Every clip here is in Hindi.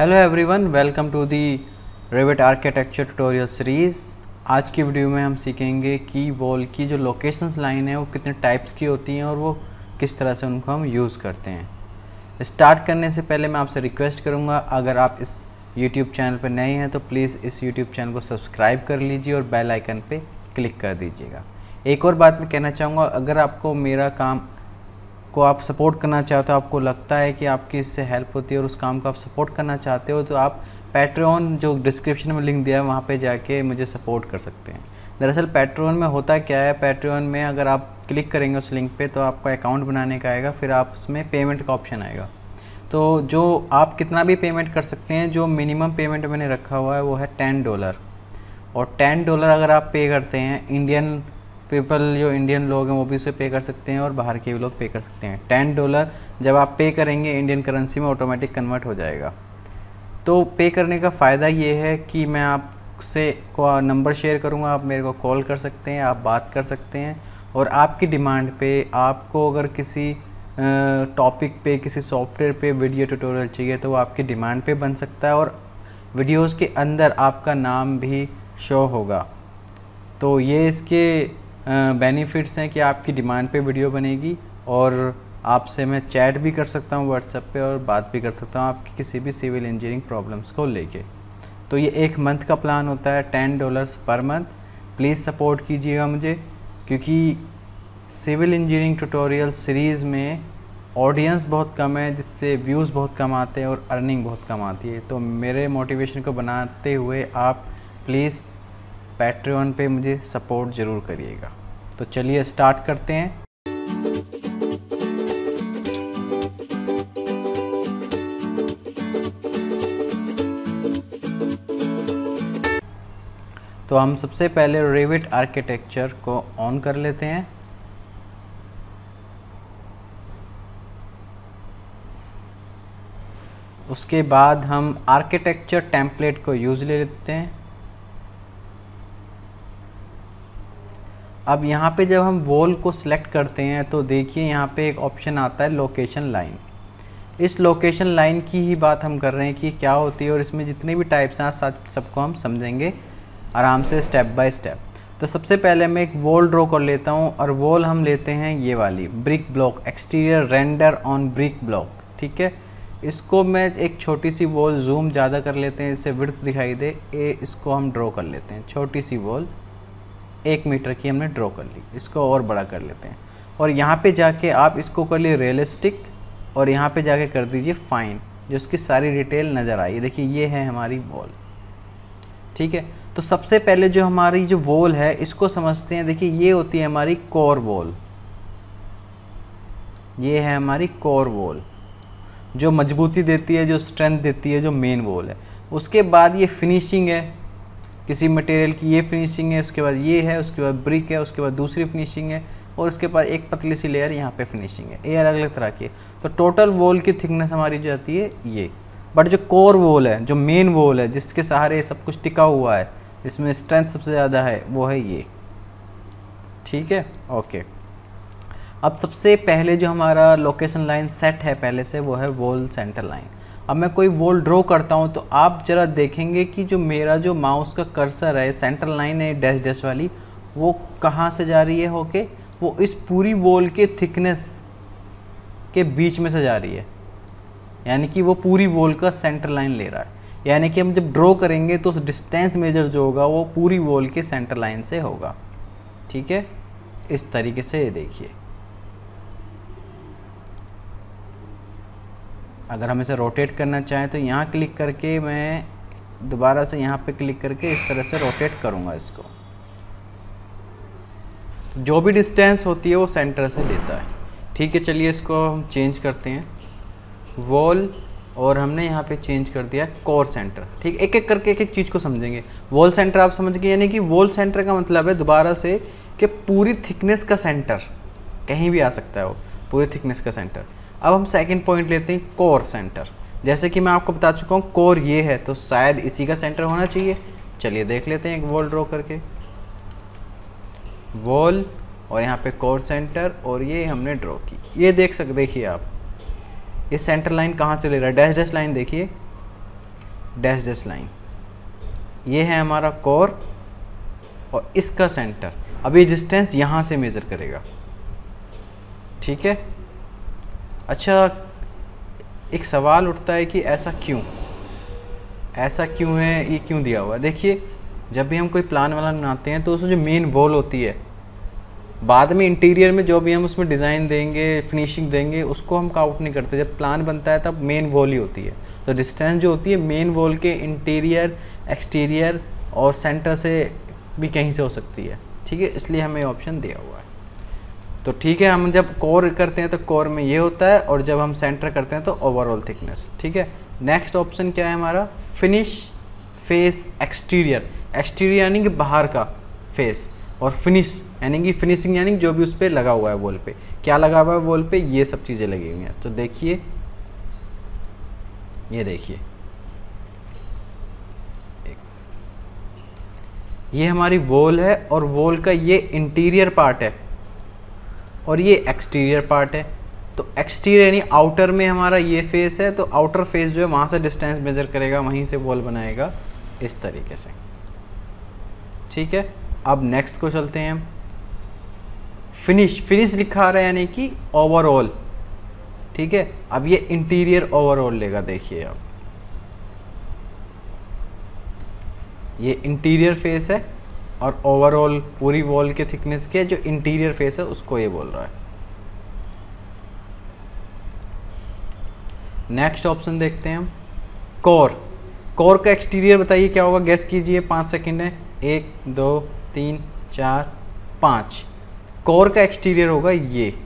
Hello everyone welcome to the Revit architecture tutorial series आज की वीडियो में हम सीखेंगे कि वॉल की जो लोकेशंस लाइन है, वो कितने टाइप्स की होती हैं और वो किस तरह से उनको हम यूज़ करते हैं। स्टार्ट करने से पहले मैं आपसे रिक्वेस्ट करूँगा, अगर आप इस यूट्यूब चैनल पर नए हैं तो प्लीज़ इस यूट्यूब चैनल को सब्सक्राइब कर लीजिए और बेल आइकन पे क्लिक कर दीजिएगा। एक और बात मैं कहना चाहूँगा, अगर आपको मेरा काम को आप सपोर्ट करना चाहते हो, आपको लगता है कि आपकी इससे हेल्प होती है और उस काम को आप सपोर्ट करना चाहते हो तो आप पैट्रॉन जो डिस्क्रिप्शन में लिंक दिया है, वहाँ पे जाके मुझे सपोर्ट कर सकते हैं। दरअसल पैट्रॉन में होता क्या है पैट्रॉन में अगर आप क्लिक करेंगे उस लिंक पे तो आपका अकाउंट बनाने का आएगा, फिर आप उसमें पेमेंट का ऑप्शन आएगा। तो जो आप कितना भी पेमेंट कर सकते हैं, जो मिनिमम पेमेंट मैंने रखा हुआ है, वो है टेन डॉलर और टेन डॉलर अगर आप पे करते हैं इंडियन पीपल जो इंडियन लोग हैं, वो भी उसे पे कर सकते हैं और बाहर के भी लोग पे कर सकते हैं। टेन डॉलर जब आप पे करेंगे इंडियन करेंसी में ऑटोमेटिक कन्वर्ट हो जाएगा। तो पे करने का फ़ायदा ये है कि मैं आपसे नंबर शेयर करूँगा, आप मेरे को कॉल कर सकते हैं, आप बात कर सकते हैं और आपकी डिमांड पे, आपको अगर किसी टॉपिक पे, किसी सॉफ्टवेयर पे वीडियो ट्यूटोरियल चाहिए तो वो आपकी डिमांड पे बन सकता है और वीडियोस के अंदर आपका नाम भी शो होगा। तो ये इसके बेनिफिट्स हैं कि आपकी डिमांड पे वीडियो बनेगी और आपसे मैं चैट भी कर सकता हूँ व्हाट्सएप पे और बात भी कर सकता हूँ आपकी किसी भी सिविल इंजीनियरिंग प्रॉब्लम्स को लेके। तो ये एक मंथ का प्लान होता है ten dollars per month please support कीजिएगा मुझे, क्योंकि सिविल इंजीनियरिंग ट्यूटोरियल सीरीज़ में ऑडियंस बहुत कम है, जिससे व्यूज़ बहुत कम आते हैं और अर्निंग बहुत कम आती है। तो मेरे मोटिवेशन को बनाते हुए आप प्लीज़ पैट्रियन पे मुझे सपोर्ट ज़रूर करिएगा। तो चलिए स्टार्ट करते हैं। तो हम सबसे पहले रेविट आर्किटेक्चर को ऑन कर लेते हैं। उसके बाद हम आर्किटेक्चर टेम्पलेट को यूज़ ले लेते हैं। अब यहाँ पे जब हम वॉल को सिलेक्ट करते हैं तो देखिए यहाँ पे एक ऑप्शन आता है लोकेशन लाइन इस लोकेशन लाइन की ही बात हम कर रहे हैं कि क्या होती है और इसमें जितने भी टाइप्स हैं सबको हम समझेंगे आराम से स्टेप बाय स्टेप तो सबसे पहले मैं एक वॉल ड्रॉ कर लेता हूँ और वॉल हम लेते हैं ये वाली brick block exterior render on brick block ठीक है? इसको मैं एक छोटी सी वॉल जूम ज़्यादा कर लेते हैं, इससे विर्थ दिखाई दे, ए इसको हम ड्रॉ कर लेते हैं, छोटी सी वॉल एक मीटर की हमने ड्रॉ कर ली, इसको और बड़ा कर लेते हैं। और यहाँ पे जाके आप इसको कर लिए रियलिस्टिक और यहाँ पे जाके कर दीजिए फाइन जो उसकी सारी डिटेल नज़र आई। देखिए, ये है हमारी वॉल ठीक है? तो सबसे पहले जो हमारी जो वॉल है, इसको समझते हैं। देखिए, ये होती है हमारी कोर वॉल ये है हमारी कोर वॉल जो मजबूती देती है, जो स्ट्रेंथ देती है, जो मेन वॉल है। उसके बाद ये फिनिशिंग है। किसी मटेरियल की ये फिनिशिंग है, उसके बाद ये है, उसके बाद ब्रिक है, उसके बाद दूसरी फिनिशिंग है और उसके बाद एक पतली सी लेयर यहाँ पे फिनिशिंग है। ये अलग अलग तरह की है। तो टोटल वॉल की थिकनेस हमारी जो आती है, ये। बट जो कोर वॉल है, जो मेन वॉल है, जिसके सहारे सब कुछ टिका हुआ है, जिसमें स्ट्रेंथ सबसे ज़्यादा है, वो है ये। ठीक है? ओके अब सबसे पहले जो हमारा लोकेशन लाइन सेट है, पहले से वो है वॉल सेंटर लाइन अब मैं कोई वॉल ड्रॉ करता हूँ तो आप ज़रा देखेंगे कि जो मेरा जो माउस का कर्सर है सेंटर लाइन है डैश डैश वाली, वो कहाँ से जा रही है होके? वो इस पूरी वॉल के थिकनेस के बीच में से जा रही है। यानी कि वो पूरी वॉल का सेंटर लाइन ले रहा है। यानी कि हम जब ड्रॉ करेंगे तो डिस्टेंस मेजर जो होगा, वो पूरी वॉल के सेंटर लाइन से होगा। ठीक है? इस तरीके से ये देखिए। अगर हम इसे रोटेट करना चाहें तो यहाँ क्लिक करके मैं दोबारा से यहाँ पे क्लिक करके इस तरह से रोटेट करूँगा इसको। जो भी डिस्टेंस होती है वो सेंटर से लेता है। ठीक है, चलिए इसको हम चेंज करते हैं। वॉल और हमने यहाँ पे चेंज कर दिया कोर सेंटर ठीक एक एक करके एक एक चीज़ को समझेंगे। वॉल सेंटर आप समझ गए, यानी कि वॉल सेंटर का मतलब है दोबारा से कि पूरी थिकनेस का सेंटर कहीं भी आ सकता है वो, पूरी थिकनेस का सेंटर अब हम सेकंड पॉइंट लेते हैं कोर सेंटर जैसे कि मैं आपको बता चुका हूँ कोर ये है तो शायद इसी का सेंटर होना चाहिए। चलिए देख लेते हैं एक वॉल ड्रॉ करके। वॉल और यहाँ पे कोर सेंटर और ये हमने ड्रॉ की। ये देख सक, देखिए आप, ये सेंटर लाइन कहाँ से ले रहा है? डैश डैश लाइन देखिए। डैश डैश लाइन ये है हमारा कोर और इसका सेंटर अब ये डिस्टेंस यहाँ से मेज़र करेगा। ठीक है? अच्छा एक सवाल उठता है कि ऐसा क्यों? ऐसा क्यों है, ये क्यों दिया हुआ है? देखिए, जब भी हम कोई प्लान वाला बनाते हैं तो उसमें जो मेन वॉल होती है, बाद में इंटीरियर में जो भी हम उसमें डिज़ाइन देंगे फिनिशिंग देंगे, उसको हम काउंट नहीं करते। जब प्लान बनता है, तब मेन वॉल ही होती है। तो डिस्टेंस जो होती है मेन वॉल के इंटीरियर एक्सटीरियर और सेंटर से भी कहीं से हो सकती है। ठीक है? इसलिए हमें ऑप्शन दिया हुआ है। तो ठीक है, हम जब कोर करते हैं तो कोर में ये होता है और जब हम सेंटर करते हैं तो ओवरऑल थिकनेस ठीक है? नेक्स्ट ऑप्शन क्या है हमारा? फिनिश फेस एक्सटीरियर एक्सटीरियर यानी कि बाहर का फेस और फिनिश यानी कि फिनिशिंग यानी जो भी उस पर लगा हुआ है वॉल पे। क्या लगा हुआ है वॉल पे? ये सब चीज़ें लगी हुई हैं। तो देखिए, ये देखिए। ये हमारी वॉल है और वॉल का ये इंटीरियर पार्ट है। और ये एक्सटीरियर पार्ट है। तो एक्सटीरियर यानी आउटर में हमारा ये फेस है तो आउटर फेस जो है वहाँ से डिस्टेंस मेज़र करेगा, वहीं से वॉल बनाएगा, इस तरीके से। ठीक है? अब नेक्स्ट को चलते हैं फिनिश फिनिश लिखा रहा है यानी कि ओवरऑल ठीक है? अब ये इंटीरियर ओवरऑल लेगा, देखिए आप। ये इंटीरियर फेस है। और ओवरऑल पूरी वॉल के थिकनेस के जो इंटीरियर फेस है, उसको ये बोल रहा है। नेक्स्ट ऑप्शन देखते हैं हम। कोर कोर का एक्सटीरियर बताइए, क्या होगा? गैस कीजिए, पाँच सेकेंड है। एक, दो, तीन, चार, पाँच। कोर का एक्सटीरियर होगा ये।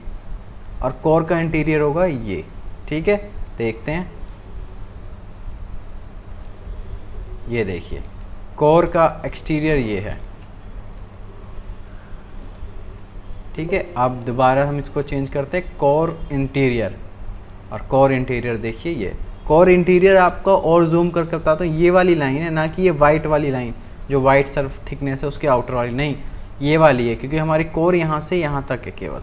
और कोर का इंटीरियर होगा ये। ठीक है? देखते हैं। ये देखिए। कोर का एक्सटीरियर ये है। ठीक है, अब दोबारा हम इसको चेंज करते हैं कोर इंटीरियर और कोर इंटीरियर देखिए ये। कोर इंटीरियर आपका और जूम करके बताता हूँ, ये वाली लाइन है, ना कि ये वाइट वाली लाइन जो वाइट सर्फ थिकनेस है, उसके आउटर वाली। नहीं, ये वाली है, क्योंकि हमारी कोर यहाँ से यहाँ तक है केवल।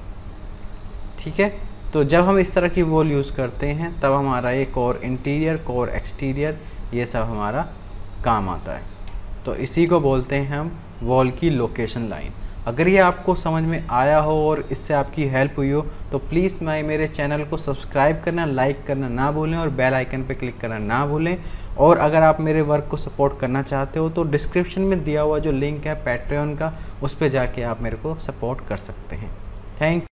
ठीक है तो जब हम इस तरह की वॉल यूज़ करते हैं, तब हमारा ये कोर इंटीरियर कोर एक्सटीरियर ये सब हमारा काम आता है। तो इसी को बोलते हैं हम वॉल की लोकेशन लाइन अगर ये आपको समझ में आया हो और इससे आपकी हेल्प हुई हो तो प्लीज़ मैं मेरे चैनल को सब्सक्राइब करना, लाइक करना ना भूलें और बेल आइकन पर क्लिक करना ना भूलें। और अगर आप मेरे वर्क को सपोर्ट करना चाहते हो तो डिस्क्रिप्शन में दिया हुआ जो लिंक है पैट्रियन का, उस पर जाके आप मेरे को सपोर्ट कर सकते हैं। थैंक